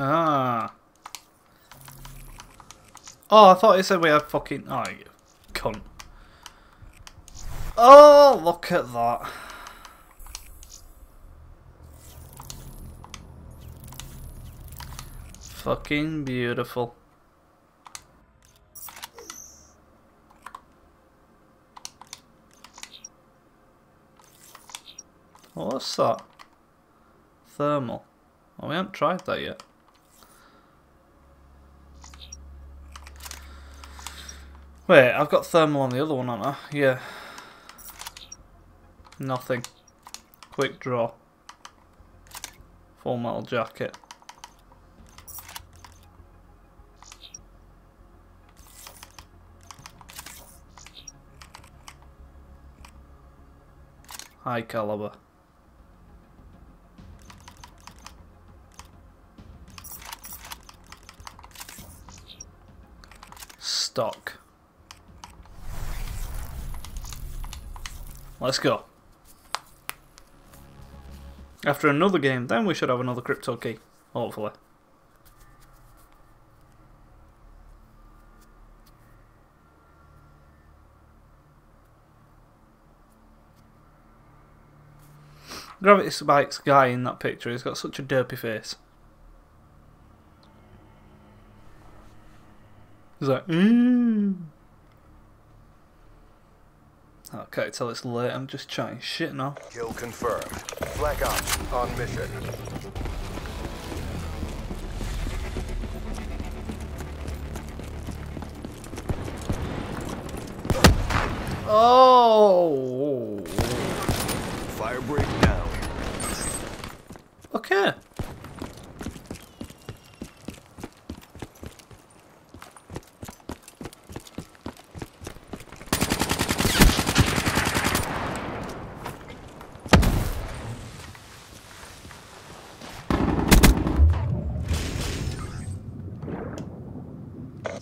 Ah. Oh, I thought it said we had fucking... Oh, you cunt. Oh, look at that. Fucking beautiful. What's that? Thermal. Oh, we haven't tried that yet. Wait, I've got thermal on the other one, haven't I? Yeah. Nothing. Quick draw. Full metal jacket. High caliber. Stock. Let's go. After another game, then we should have another crypto key. Hopefully. Gravity Spikes guy in that picture, he's got such a derpy face. He's like, mmm. Okay, till it's late, I'm just chatting shit now. Kill confirmed. Black Ops on mission. Oh! Firebreak down. Okay.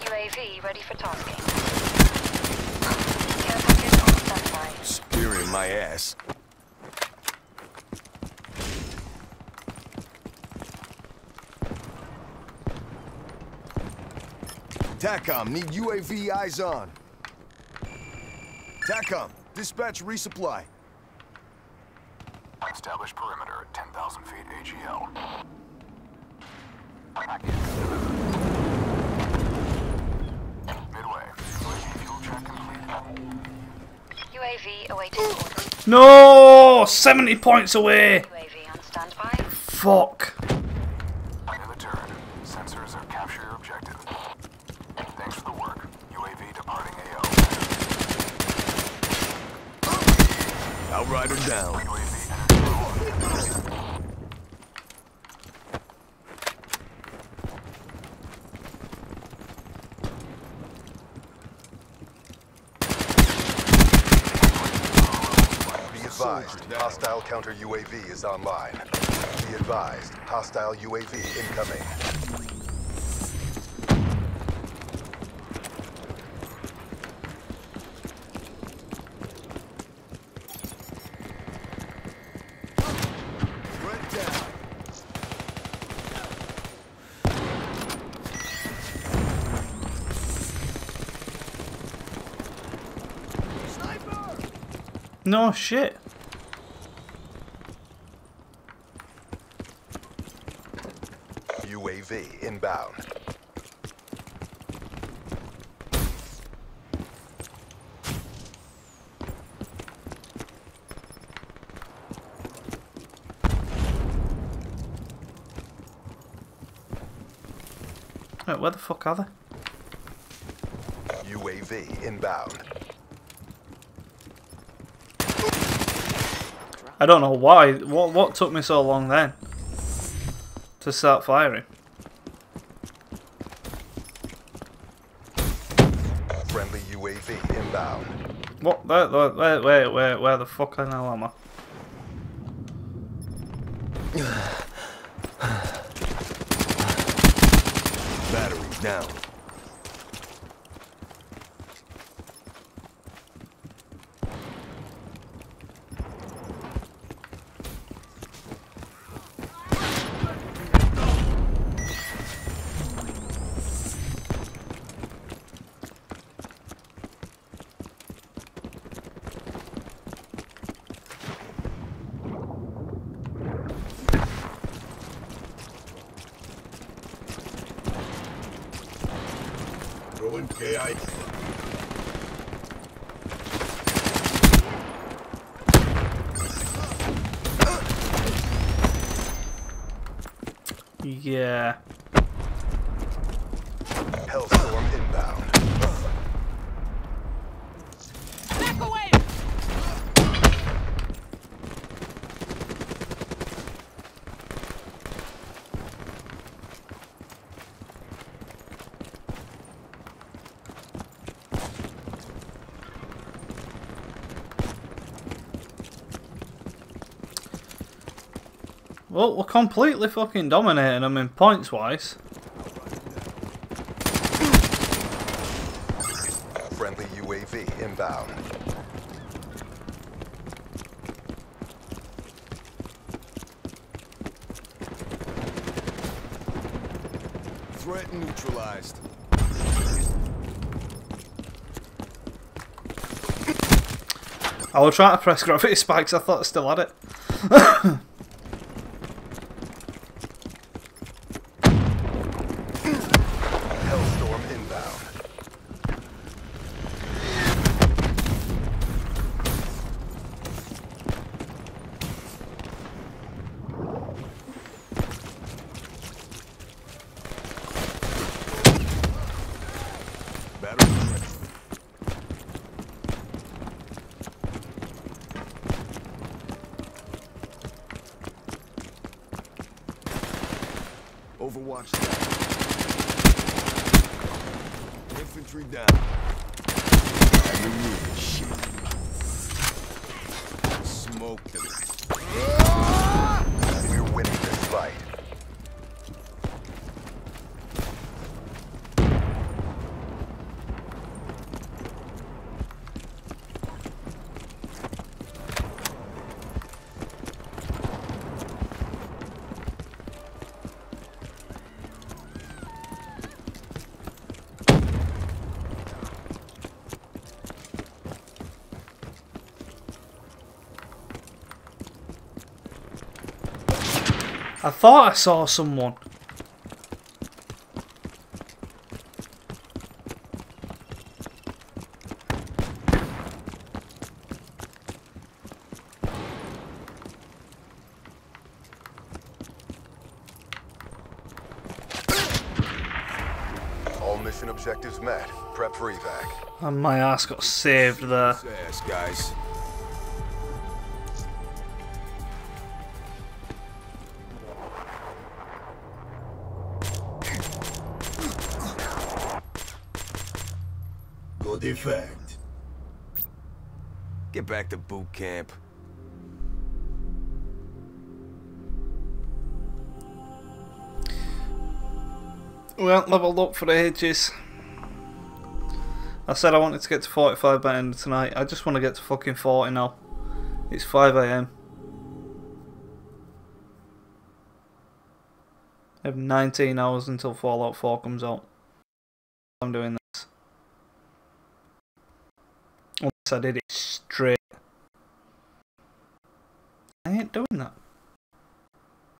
UAV ready for tasking. Spearing my ass. TACOM, need UAV eyes on. TACOM, dispatch resupply. Establish perimeter at 10,000 feet AGL. Midway. UAV fuel check complete. UAV awaiting orders. No! 70 points away! UAV on standby. Fuck. In the turret. Sensors have captured your objective. Thanks for the work. UAV departing AO. Outrider down. UAV entered Be advised, hostile counter UAV is online. Be advised, hostile UAV incoming. No shit. UAV inbound. Where the fuck are they? UAV inbound. I don't know why. What what took me so long then? To start firing? Friendly UAV inbound. What? Where, where, where, where, where, the fuck the hell am I? Battery down. Throwing KI. Yeah. Hellstorm inbound. Back away! Well, we're completely fucking dominating them in points wise. Friendly UAV inbound. Threat neutralized. I was trying to press gravity spikes, I thought I still had it. Hellstorm inbound. Battery check. Overwatch down. Infantry down. Hallelujah, shit. Smoke them. I thought I saw someone. All mission objectives met. Prep for evac. And my ass got saved there. Ass, guys. Go defend. Get back to boot camp. We haven't leveled up for ages. I said I wanted to get to 45 by the end of tonight. I just want to get to fucking 40 now. It's 5am. I have 19 hours until Fallout 4 comes out. I'm doing this. I did it straight. I ain't doing that.